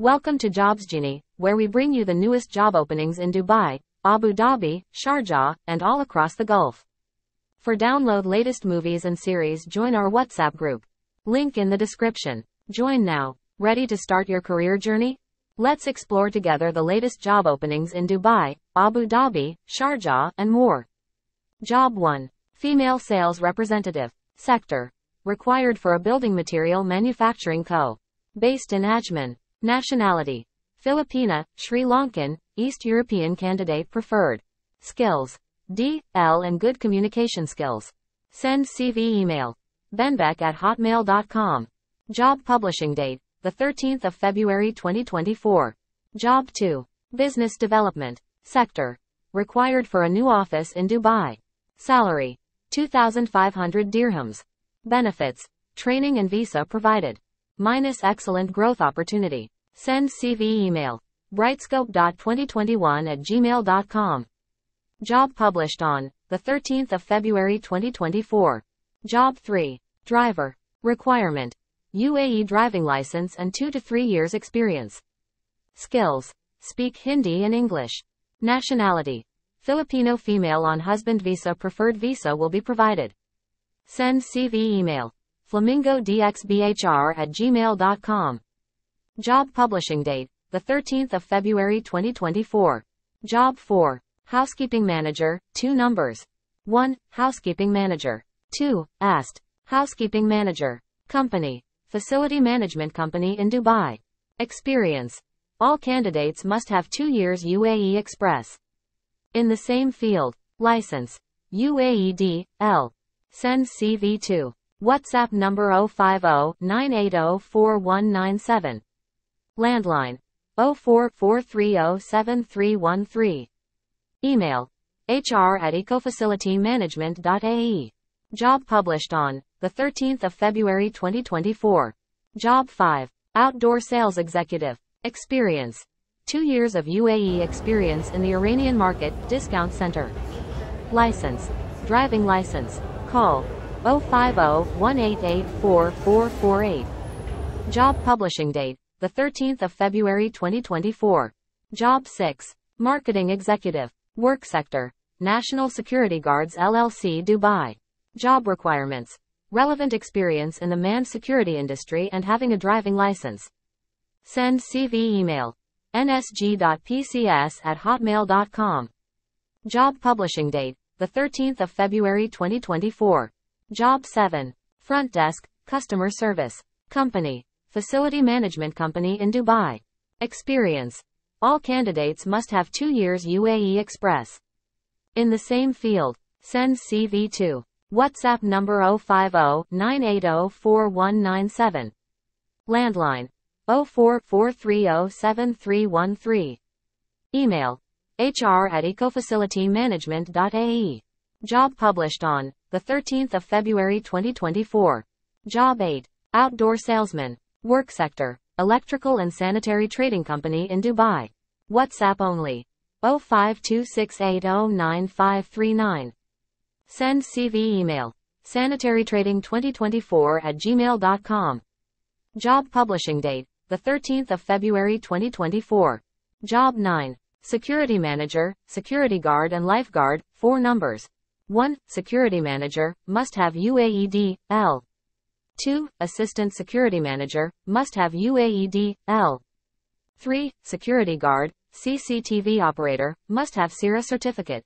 Welcome to Jobs Genie, where we bring you the newest job openings in Dubai, Abu Dhabi, Sharjah, and all across the Gulf. For download latest movies and series, join our WhatsApp group. Link in the description. Join now. Ready to start your career journey? Let's explore together the latest job openings in Dubai, Abu Dhabi, Sharjah, and more. Job 1. Female Sales Representative. Sector. Required for a building material manufacturing co. Based in Ajman. Nationality. Filipina, Sri Lankan, East European candidate preferred. Skills. D, L and good communication skills. Send CV email. benbeck at hotmail.com. Job publishing date, the 13th of February 2024. Job 2. Business development. Sector. Required for a new office in Dubai. Salary. 2,500 dirhams. Benefits. Training and visa provided. Minus excellent growth opportunity. Send CV email. brightscope.2021 at gmail.com. Job published on the 13th of February 2024. Job 3. Driver. Requirement. UAE driving license and 2 to 3 years experience. Skills. Speak Hindi and English. Nationality. Filipino female on husband visa preferred visa will be provided. Send CV email. Flamingodxbhr at gmail.com. Job publishing date, the 13th of February 2024. Job 4. Housekeeping manager, 2 numbers. 1. Housekeeping manager. 2. AST. Housekeeping manager. Company. Facility management company in Dubai. Experience. All candidates must have 2 years UAE Express. In the same field. License. UAED, L. Send CV to WhatsApp number 050-980-4197. Landline 04-430-7313. Email hr at ecofacilitymanagement.ae. Job published on the 13th of February 2024. Job 5. Outdoor sales executive. Experience. Two years of UAE experience in the Iranian market, discount center. License. Driving license. Call 050-188-4448. Job publishing date, the 13th of February 2024. Job 6. Marketing executive. Work sector. National Security Guards LLC Dubai. Job requirements. Relevant experience in the manned security industry and having a driving license. Send CV email. nsg.pcs at hotmail.com. Job publishing date, the 13th of February 2024. Job 7. Front desk, customer service. Company. Facility management company in Dubai. Experience. All candidates must have 2 years UAE Express. In the same field. Send CV to WhatsApp number 050-980-4197. Landline 04-430-7313. Email hr at ecofacilitymanagement.ae. Job published on the 13th of February 2024. Job 8. Outdoor salesman. Work sector. Electrical and sanitary trading company in Dubai. WhatsApp only. 0526809539. Send CV email. sanitarytrading2024 at gmail.com. Job publishing date, the 13th of February 2024. Job 9. Security Manager, Security Guard and Lifeguard, 4 numbers. 1. Security Manager, must have UAED, L. 2. Assistant Security Manager, must have UAED, L. 3. Security Guard, CCTV Operator, must have SIRA certificate.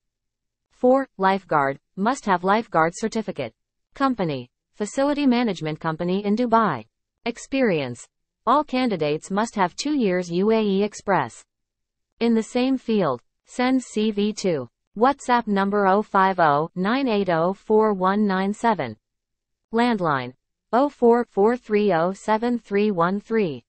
4. Lifeguard, must have lifeguard certificate. Company. Facility Management Company in Dubai. Experience. All candidates must have 2 years UAE Express. In the same field. Send CV to WhatsApp number 050-980-4197. Landline 04-430-7313.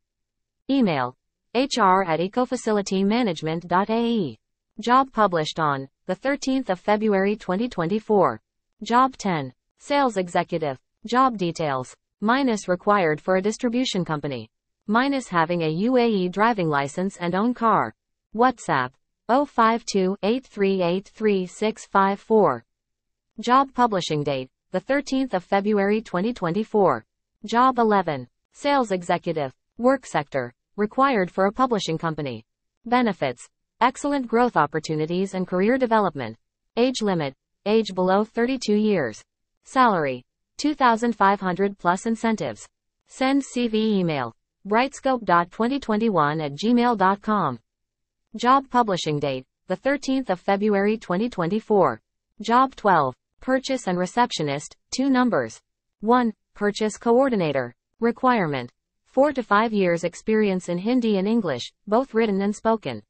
Email hr at ecofacilitymanagement.ae. Job published on the 13th of February 2024. Job 10. Sales Executive. Job details. Minus required for a distribution company. Minus having a UAE driving license and own car. WhatsApp 052-8383-654. Job publishing date, the 13th of February 2024. Job 11. Sales Executive. Work sector. required for a publishing company. Benefits. Excellent growth opportunities and career development. Age limit. Age below 32 years. Salary. 2,500 plus incentives. Send CV email. brightscope.2021 at gmail.com. Job publishing date. The 13th of February 2024. Job 12. Purchase and receptionist. Two numbers. 1. Purchase coordinator. Requirement. 4 to 5 years experience in Hindi and English, both written and spoken.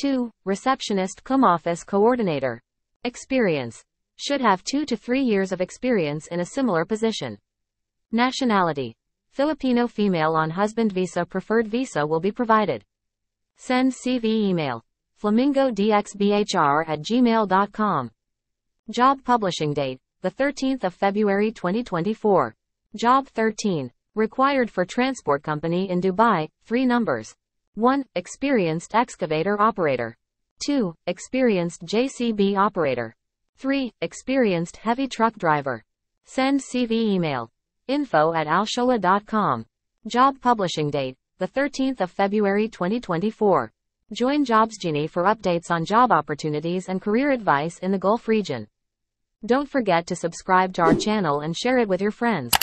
2. Receptionist cum office coordinator. Experience. Should have 2 to 3 years of experience in a similar position. Nationality. Filipino female on husband visa preferred visa will be provided. Send CV email. flamingodxbhr at gmail.com. Job publishing date. The 13th of February 2024. Job 13. Required for transport company in Dubai, 3 numbers. 1. Experienced excavator operator. 2. Experienced JCB operator. 3. Experienced heavy truck driver. Send CV email. Info at alshola.com. Job publishing date. The 13th of February 2024. Join JobsGenie for updates on job opportunities and career advice in the Gulf region. Don't forget to subscribe to our channel and share it with your friends.